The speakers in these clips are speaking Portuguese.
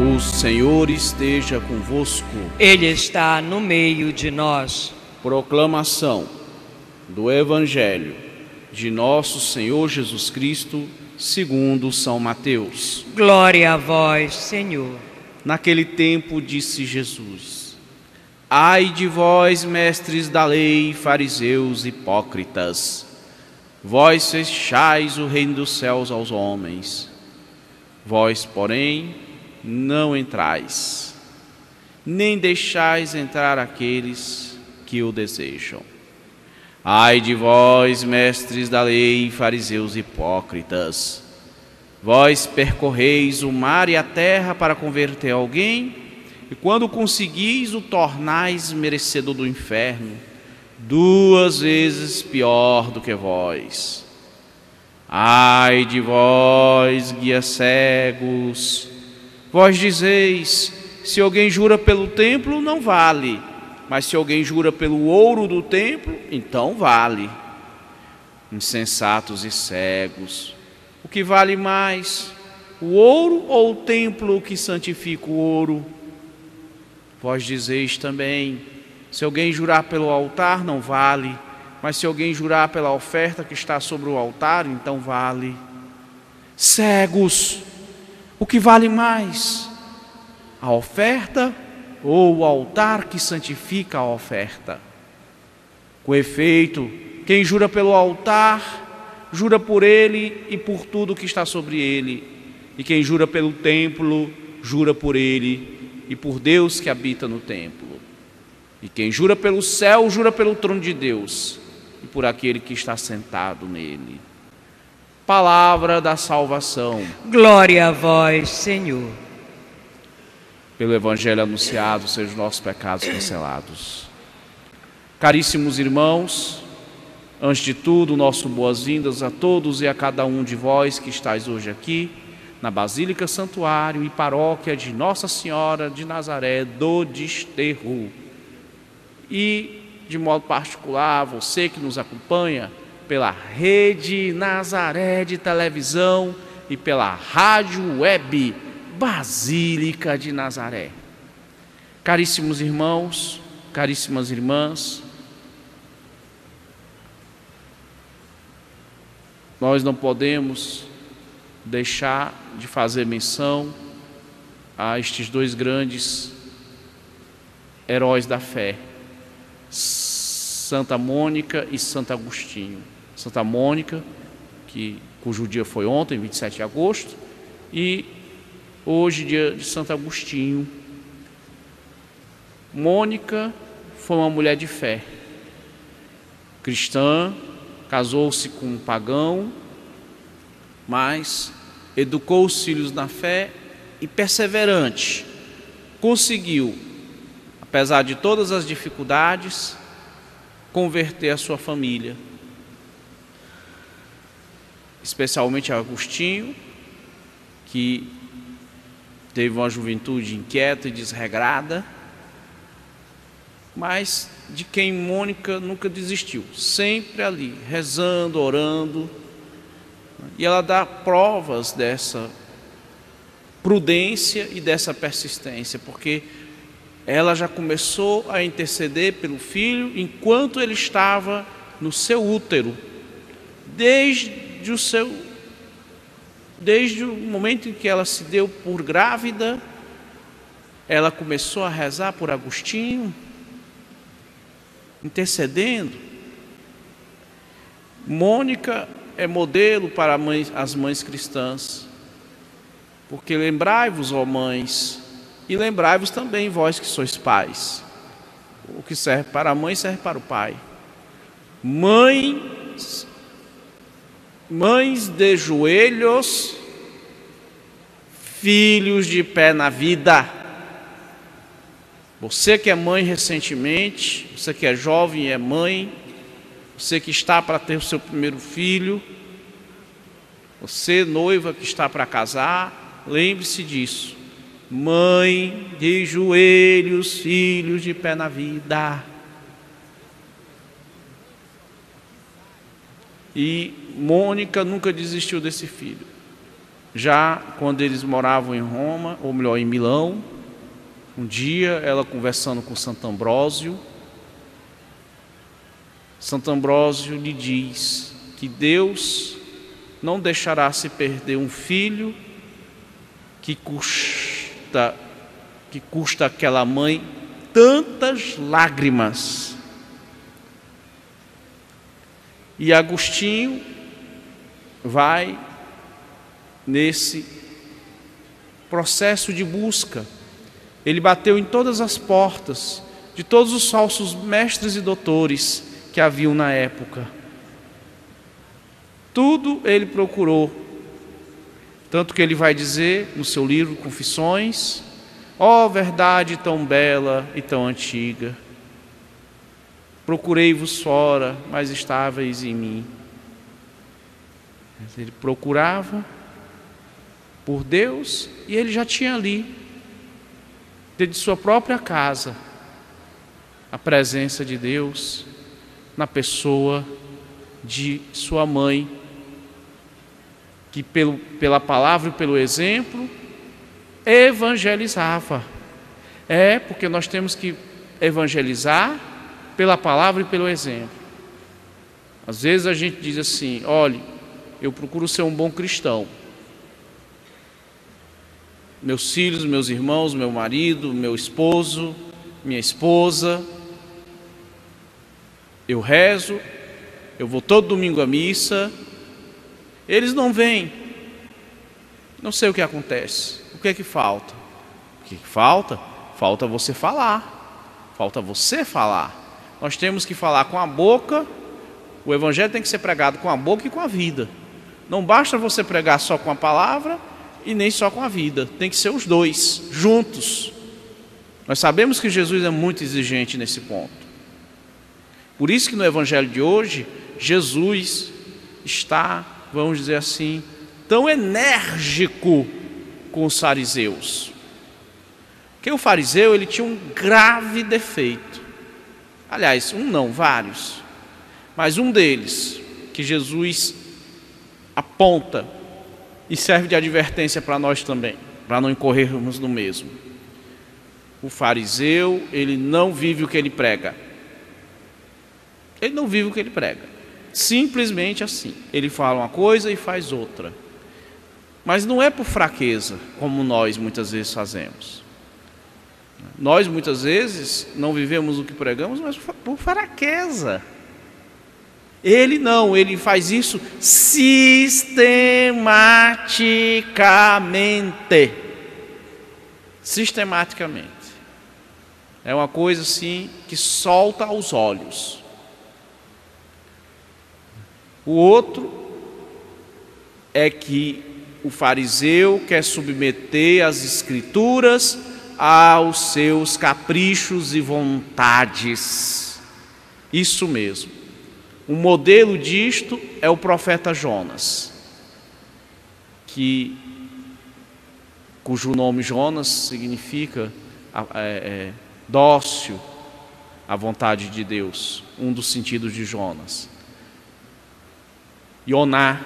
O Senhor esteja convosco. Ele está no meio de nós. Proclamação do Evangelho de nosso Senhor Jesus Cristo, segundo São Mateus. Glória a vós, Senhor. Naquele tempo disse Jesus: Ai de vós, mestres da lei, fariseus hipócritas, vós fechais o reino dos céus aos homens. Vós, porém, não entrais, nem deixais entrar aqueles que o desejam. Ai de vós, mestres da lei, fariseus hipócritas, vós percorreis o mar e a terra para converter alguém, e quando conseguis o tornais merecedor do inferno, duas vezes pior do que vós. Ai de vós, guias cegos, Vós dizeis: se alguém jura pelo templo, não vale, mas se alguém jura pelo ouro do templo, então vale. Insensatos e cegos, o que vale mais, o ouro ou o templo que santifica o ouro? Vós dizeis também: se alguém jurar pelo altar, não vale, mas se alguém jurar pela oferta que está sobre o altar, então vale. Cegos, o que vale mais? A oferta ou o altar que santifica a oferta? Com efeito, quem jura pelo altar, jura por ele e por tudo que está sobre ele. E quem jura pelo templo, jura por ele e por Deus que habita no templo. E quem jura pelo céu, jura pelo trono de Deus e por aquele que está sentado nele palavra da salvação. Glória a vós, Senhor. Pelo Evangelho anunciado, sejam nossos pecados cancelados. Caríssimos irmãos, antes de tudo, nosso boas-vindas a todos e a cada um de vós que estáis hoje aqui na Basílica Santuário e Paróquia de Nossa Senhora de Nazaré do Desterro. E, de modo particular, você que nos acompanha pela Rede Nazaré de televisão e pela Rádio Web Basílica de Nazaré. Caríssimos irmãos, caríssimas irmãs, nós não podemos deixar de fazer menção a estes dois grandes heróis da fé, Santa Mônica e Santo Agostinho. Santa Mônica, que, cujo dia foi ontem, 27 de agosto, e hoje, dia de Santo Agostinho. Mônica foi uma mulher de fé, cristã, casou-se com um pagão, mas educou os filhos na fé e perseverante, conseguiu, apesar de todas as dificuldades, converter a sua família especialmente Agostinho, que teve uma juventude inquieta e desregrada, mas de quem Mônica nunca desistiu, sempre ali, rezando, orando, e ela dá provas dessa prudência e dessa persistência, porque ela já começou a interceder pelo filho enquanto ele estava no seu útero, desde desde o seu desde o momento em que ela se deu por grávida, ela começou a rezar por Agostinho, intercedendo. Mônica é modelo para as mães cristãs, porque lembrai-vos, ó mães, e lembrai-vos também, vós que sois pais. O que serve para a mãe serve para o pai. Mães mães de joelhos, filhos de pé na vida. Você que é mãe recentemente, você que é jovem e é mãe, você que está para ter o seu primeiro filho, você noiva que está para casar, lembre-se disso. Mãe de joelhos, filhos de pé na vida. E Mônica nunca desistiu desse filho. já quando eles moravam em Roma, ou melhor, em Milão, um dia ela conversando com Santo Ambrósio, Santo Ambrósio lhe diz que Deus não deixará se perder um filho que custa que custa aquela mãe tantas lágrimas. E Agostinho vai nesse processo de busca. Ele bateu em todas as portas de todos os falsos mestres e doutores que haviam na época. Tudo ele procurou. Tanto que ele vai dizer no seu livro Confissões: Ó oh, verdade tão bela e tão antiga, procurei-vos fora, mas estáveis em mim. Ele procurava por Deus e ele já tinha ali, dentro de sua própria casa, a presença de Deus na pessoa de sua mãe, que pelo, pela palavra e pelo exemplo evangelizava. É porque nós temos que evangelizar pela palavra e pelo exemplo. Às vezes a gente diz assim: olhe, eu procuro ser um bom cristão. Meus filhos, meus irmãos, meu marido, meu esposo, minha esposa, eu rezo, eu vou todo domingo à missa, eles não vêm. Não sei o que acontece. O que é que falta? O que falta? Falta você falar. Falta você falar. Nós temos que falar com a boca. O evangelho tem que ser pregado com a boca e com a vida. Não basta você pregar só com a palavra e nem só com a vida. Tem que ser os dois, juntos. Nós sabemos que Jesus é muito exigente nesse ponto. Por isso que no evangelho de hoje, Jesus está, vamos dizer assim, tão enérgico com os fariseus. Porque o fariseu ele tinha um grave defeito. Aliás, um não, vários. Mas um deles, que Jesus aponta e serve de advertência para nós também, para não incorrermos no mesmo. O fariseu, ele não vive o que ele prega. Ele não vive o que ele prega. Simplesmente assim. Ele fala uma coisa e faz outra. Mas não é por fraqueza, como nós muitas vezes fazemos. Nós muitas vezes não vivemos o que pregamos, mas por fraqueza. Ele não, ele faz isso sistematicamente. Sistematicamente. É uma coisa assim que solta aos olhos. O outro é que o fariseu quer submeter as escrituras aos seus caprichos e vontades. Isso mesmo. Um modelo disto é o profeta Jonas, que cujo nome Jonas significa é, é, dócil à vontade de Deus, um dos sentidos de Jonas. Yoná,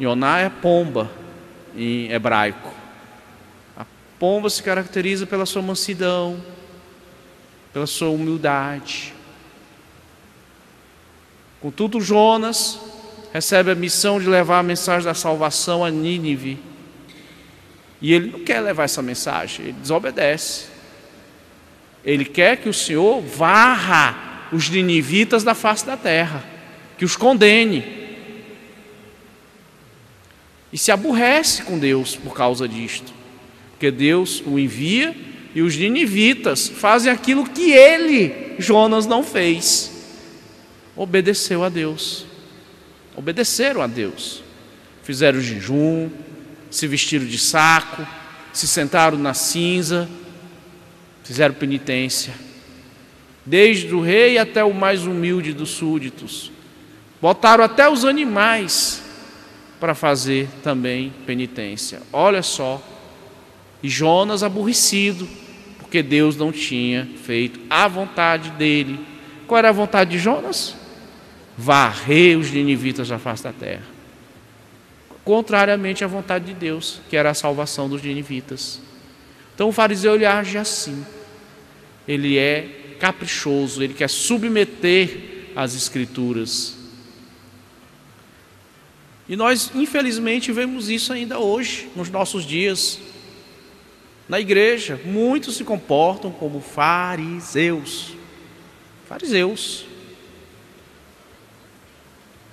Yoná é pomba, em hebraico. Pomba se caracteriza pela sua mansidão, pela sua humildade. Contudo, Jonas recebe a missão de levar a mensagem da salvação a Nínive. E ele não quer levar essa mensagem, ele desobedece. Ele quer que o Senhor varra os ninivitas da face da terra, que os condene e se aborrece com Deus por causa disto, porque Deus o envia e os ninivitas fazem aquilo que ele, Jonas, não fez. Obedeceu a Deus. Obedeceram a Deus. Fizeram jejum, se vestiram de saco, se sentaram na cinza, fizeram penitência. Desde o rei até o mais humilde dos súditos. Botaram até os animais para fazer também penitência. Olha só. E Jonas aborrecido, porque Deus não tinha feito a vontade dele. Qual era a vontade de Jonas? Varrer os ninivitas da face da terra. contrariamente à vontade de Deus, que era a salvação dos ninivitas. Então o fariseu ele age assim. Ele é caprichoso, ele quer submeter as escrituras. E nós, infelizmente, vemos isso ainda hoje, nos nossos dias. Na igreja, muitos se comportam como fariseus. Fariseus.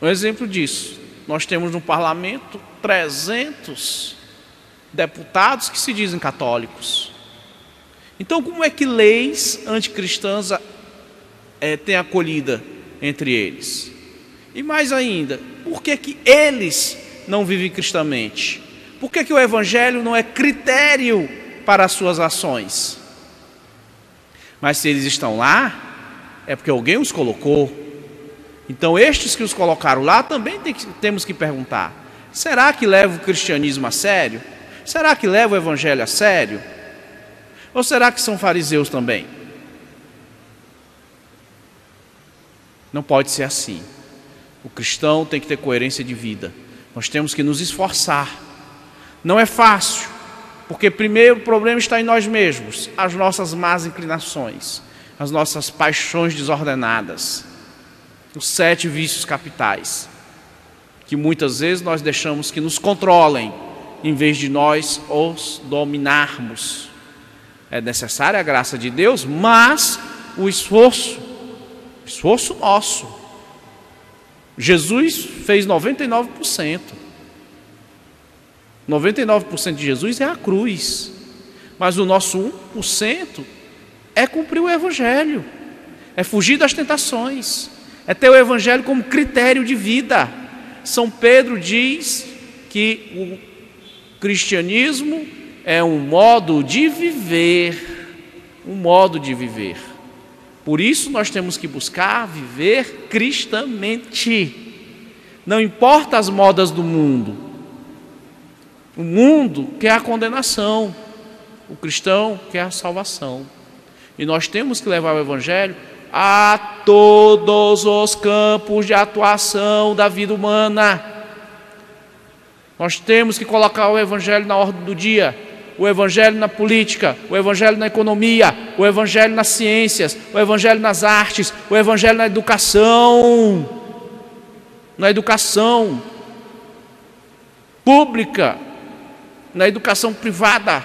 Um exemplo disso, nós temos no parlamento 300 deputados que se dizem católicos. Então, como é que leis anticristãs é, têm acolhida entre eles? E mais ainda, por que, que eles não vivem cristamente? Por que, que o Evangelho não é critério para as suas ações? Mas se eles estão lá, é porque alguém os colocou. Então, estes que os colocaram lá também tem que, temos que perguntar: será que leva o cristianismo a sério? Será que leva o evangelho a sério? Ou será que são fariseus também? Não pode ser assim. O cristão tem que ter coerência de vida. Nós temos que nos esforçar. Não é fácil, porque primeiro o problema está em nós mesmos, as nossas más inclinações, as nossas paixões desordenadas, os sete vícios capitais, que muitas vezes nós deixamos que nos controlem, em vez de nós os dominarmos. É necessária a graça de Deus, mas o esforço, esforço nosso, Jesus fez 99%. 99% de Jesus é a cruz. Mas o nosso 1% é cumprir o Evangelho, é fugir das tentações, é ter o Evangelho como critério de vida. São Pedro diz que o cristianismo é um modo de viver, um modo de viver. Por isso nós temos que buscar viver cristamente. Não importa as modas do mundo. O mundo quer a condenação, o cristão quer a salvação. E nós temos que levar o evangelho a todos os campos de atuação da vida humana. Nós temos que colocar o evangelho na ordem do dia o evangelho na política, o evangelho na economia, o evangelho nas ciências, o evangelho nas artes, o evangelho na educação, na educação pública, na educação privada.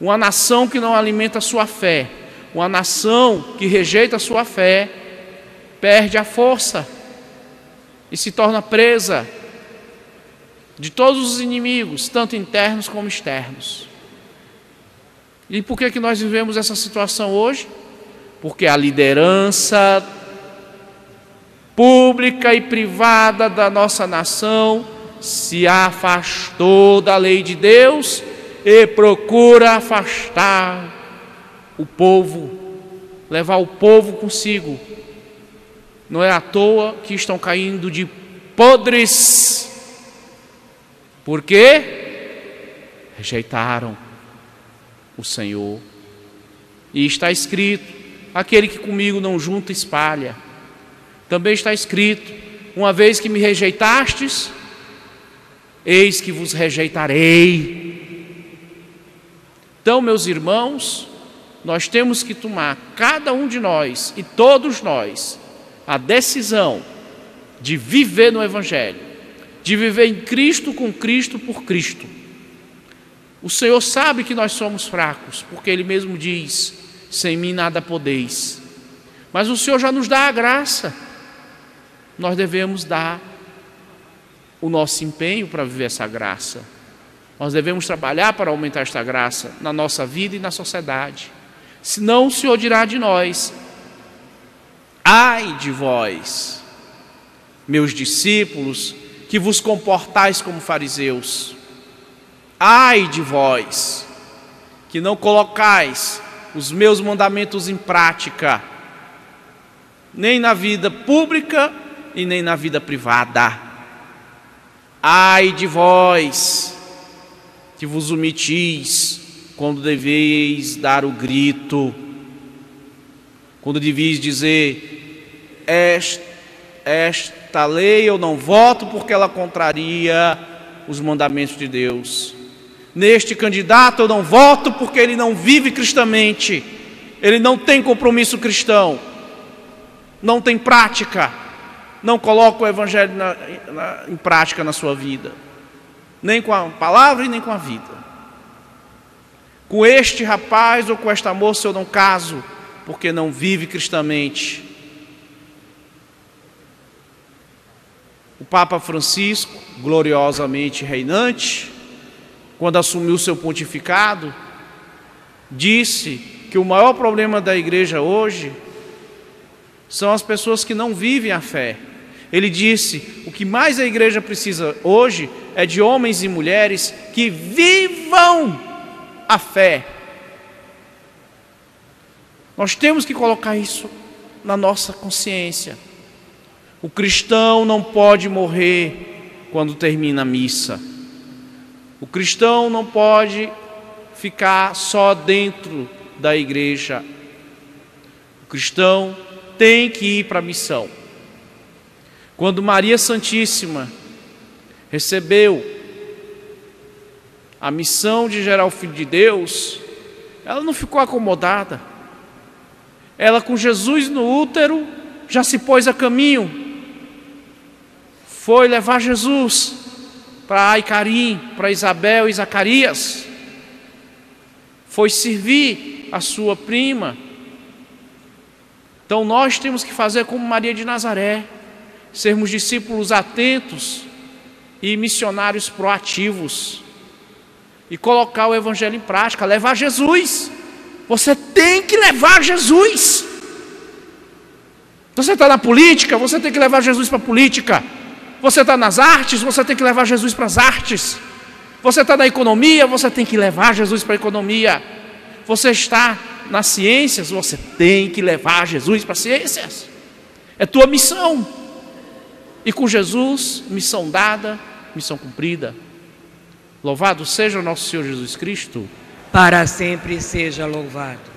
Uma nação que não alimenta a sua fé, uma nação que rejeita a sua fé, perde a força e se torna presa de todos os inimigos, tanto internos como externos. E por que, que nós vivemos essa situação hoje? Porque a liderança pública e privada da nossa nação se afastou da lei de Deus e procura afastar o povo, levar o povo consigo. Não é à toa que estão caindo de podres porque rejeitaram o Senhor. E está escrito: aquele que comigo não junta, espalha. Também está escrito: uma vez que me rejeitastes, eis que vos rejeitarei. Então, meus irmãos, nós temos que tomar, cada um de nós e todos nós, a decisão de viver no Evangelho de viver em Cristo, com Cristo, por Cristo. O Senhor sabe que nós somos fracos, porque Ele mesmo diz: sem mim nada podeis. Mas o Senhor já nos dá a graça, nós devemos dar o nosso empenho para viver essa graça. Nós devemos trabalhar para aumentar esta graça na nossa vida e na sociedade. Senão o Senhor dirá de nós: Ai de vós, meus discípulos, que vos comportais como fariseus. Ai de vós, que não colocais os meus mandamentos em prática, nem na vida pública e nem na vida privada. Ai de vós, que vos omitis quando deveis dar o grito, quando deveis dizer: Est, est Esta lei eu não voto porque ela contraria os mandamentos de Deus. Neste candidato eu não voto porque ele não vive cristamente, ele não tem compromisso cristão, não tem prática, não coloca o Evangelho na, na, em prática na sua vida, nem com a palavra e nem com a vida. Com este rapaz ou com esta moça eu não caso, porque não vive cristamente. O Papa Francisco, gloriosamente reinante, quando assumiu seu pontificado, disse que o maior problema da igreja hoje são as pessoas que não vivem a fé. Ele disse: o que mais a igreja precisa hoje é de homens e mulheres que vivam a fé. Nós temos que colocar isso na nossa consciência. O cristão não pode morrer quando termina a missa. O cristão não pode ficar só dentro da igreja. O cristão tem que ir para a missão. Quando Maria Santíssima recebeu a missão de gerar o Filho de Deus, ela não ficou acomodada. Ela, com Jesus no útero, já se pôs a caminho. Foi levar Jesus para Aicarim, para Isabel e Zacarias. Foi servir a sua prima. Então nós temos que fazer como Maria de Nazaré, sermos discípulos atentos e missionários proativos e colocar o evangelho em prática, levar Jesus. Você tem que levar Jesus. Você está na política, você tem que levar Jesus para a política. Você está nas artes, você tem que levar Jesus para as artes. Você está na economia, você tem que levar Jesus para a economia. Você está nas ciências, você tem que levar Jesus para as ciências. É tua missão. E com Jesus, missão dada, missão cumprida. Louvado seja o nosso Senhor Jesus Cristo. Para sempre seja louvado.